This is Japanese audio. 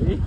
い。